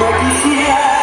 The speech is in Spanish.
No quisiera.